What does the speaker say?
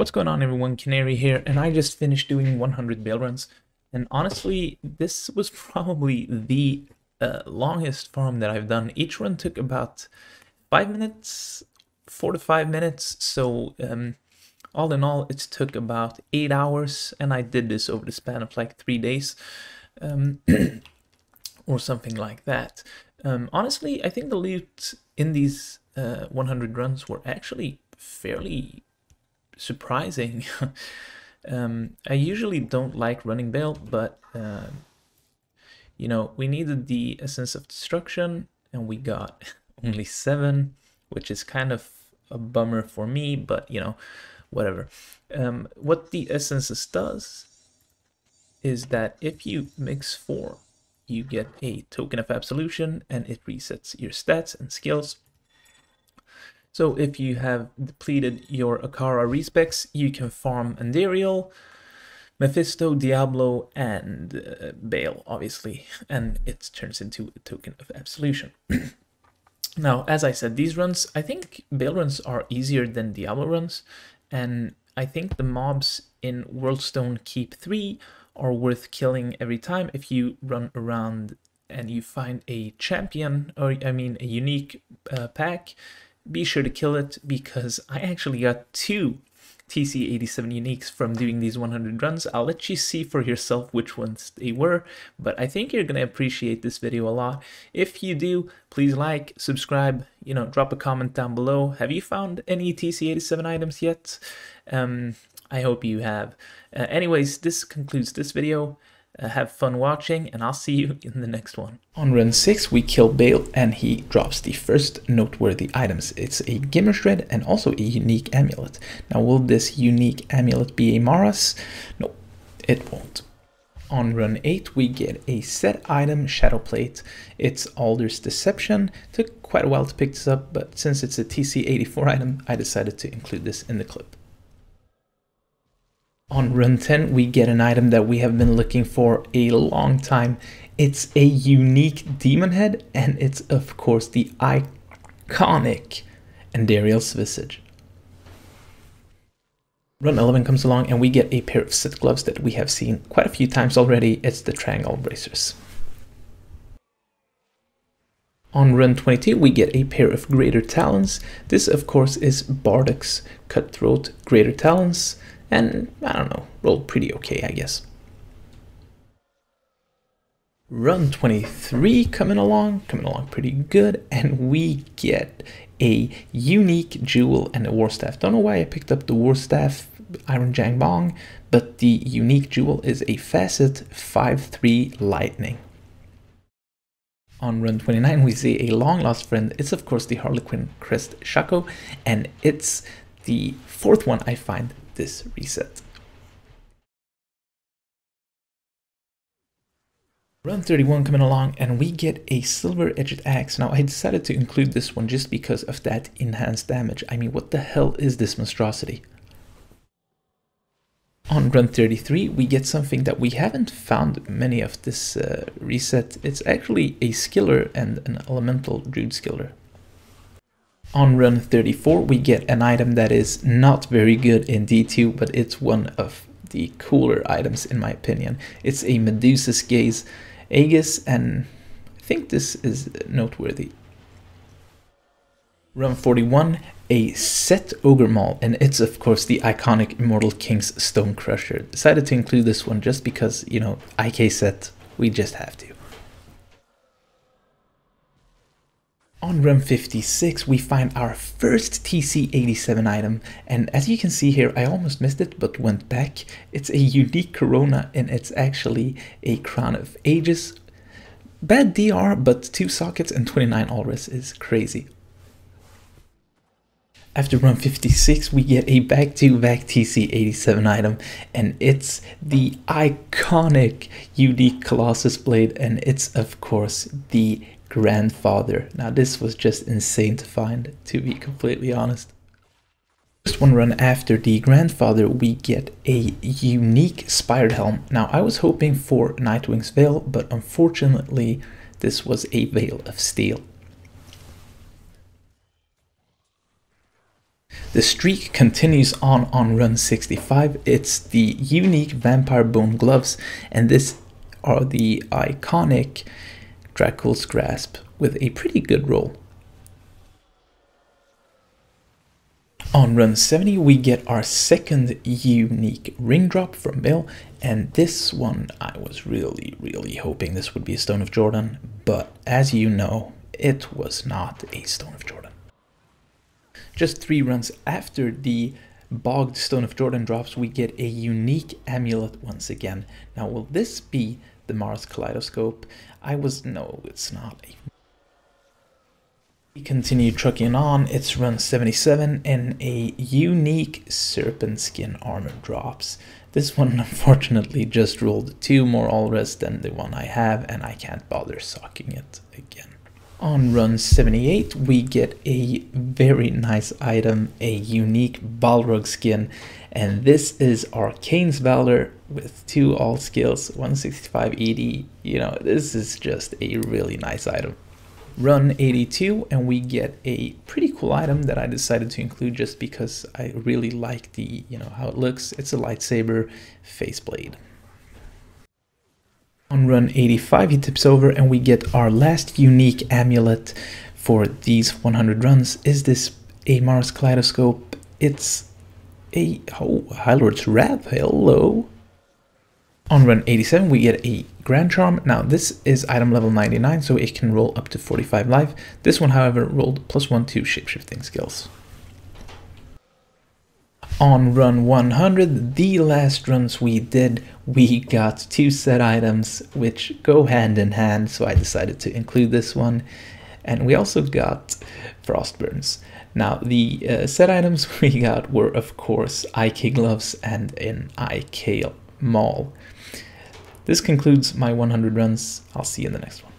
What's going on everyone, Kanarie here, and I just finished doing 100 Baal runs, and honestly, this was probably the uh, longest farm that I've done. Each run took about 5 minutes, 4 to 5 minutes, so um, all in all, it took about 8 hours, and I did this over the span of like 3 days, um, or something like that. Um, honestly, I think the loot in these uh, 100 runs were actually fairly surprising. um, I usually don't like running Baal, but uh, you know, we needed the Essence of Destruction and we got only seven, which is kind of a bummer for me, but you know, whatever. Um, what the Essences does is that if you mix four, you get a token of absolution and it resets your stats and skills so if you have depleted your Akara respecs, you can farm Andariel, Mephisto, Diablo, and uh, Baal, obviously, and it turns into a token of absolution. now, as I said, these runs, I think Baal runs are easier than Diablo runs, and I think the mobs in Worldstone Keep 3 are worth killing every time if you run around and you find a champion, or I mean a unique uh, pack, be sure to kill it because I actually got two TC87 uniques from doing these 100 runs. I'll let you see for yourself which ones they were, but I think you're going to appreciate this video a lot. If you do, please like, subscribe, you know, drop a comment down below. Have you found any TC87 items yet? Um, I hope you have. Uh, anyways, this concludes this video. Have fun watching, and I'll see you in the next one. On run 6, we kill Baal, and he drops the first noteworthy items. It's a Gimmershred and also a unique amulet. Now, will this unique amulet be a Maras? No, it won't. On run 8, we get a set item, Shadow Plate. It's Aldur's Deception. Took quite a while to pick this up, but since it's a TC84 item, I decided to include this in the clip. On run 10, we get an item that we have been looking for a long time. It's a unique demon head, and it's of course the iconic Andariel's Visage. Run 11 comes along and we get a pair of Sith gloves that we have seen quite a few times already. It's the Triangle Bracers. On run 22, we get a pair of Greater Talons. This, of course, is Bartuc's Cutthroat Greater Talons and I don't know, rolled pretty okay, I guess. Run 23 coming along, coming along pretty good, and we get a unique jewel and a war staff. Don't know why I picked up the war staff Iron Jang Bong, but the unique jewel is a facet 5-3 lightning. On run 29 we see a long lost friend, it's of course the Harlequin Crest Shako, and it's the fourth one I find this reset. Run 31 coming along and we get a silver edged axe. Now I decided to include this one just because of that enhanced damage. I mean what the hell is this monstrosity? On run 33 we get something that we haven't found many of this uh, reset. It's actually a skiller and an elemental druid skiller. On run 34 we get an item that is not very good in D2 but it's one of the cooler items in my opinion. It's a Medusa's Gaze Aegis and I think this is noteworthy. Run 41, a set Ogre Maul, and it's of course the iconic Immortal King's Stone Crusher. Decided to include this one just because, you know, IK set, we just have to. On run 56, we find our first TC87 item, and as you can see here, I almost missed it, but went back. It's a unique Corona, and it's actually a Crown of Ages. Bad DR, but 2 sockets and 29 Alres is crazy. After run 56, we get a back-to-back TC87 item, and it's the iconic unique Colossus Blade, and it's of course the grandfather. Now this was just insane to find, to be completely honest. Just one run after the grandfather, we get a unique Spired Helm. Now I was hoping for Nightwing's Veil, but unfortunately this was a Veil of Steel. The streak continues on on run 65. It's the unique Vampire Bone Gloves, and this are the iconic Dracul's Grasp with a pretty good roll. On run 70, we get our second unique ring drop from Bill, and this one I was really, really hoping this would be a Stone of Jordan, but as you know, it was not a Stone of Jordan. Just three runs after the bogged Stone of Jordan drops, we get a unique amulet once again. Now, will this be the Mara's Kaleidoscope? I was, no, it's not. We continue trucking on, it's run 77 and a unique serpent skin armor drops. This one unfortunately just rolled two more all rest than the one I have and I can't bother socking it again. On run 78 we get a very nice item, a unique Balrog skin and this is Arkaine's Valor with two all skills, 165 ED. You know, this is just a really nice item run 82 and we get a pretty cool item that I decided to include just because I really like the, you know, how it looks. It's a lightsaber phase blade. On run 85 he tips over and we get our last unique amulet for these 100 runs. Is this a Mara's Kaleidoscope? It's a, oh, High Lord's Wrath, hello. On run 87, we get a Grand Charm. Now, this is item level 99, so it can roll up to 45 life. This one, however, rolled plus 1 to shapeshifting skills. On run 100, the last runs we did, we got two set items which go hand in hand, so I decided to include this one. And we also got Frostburns. Now, the uh, set items we got were, of course, IK gloves and an IK maul. This concludes my 100 runs. I'll see you in the next one.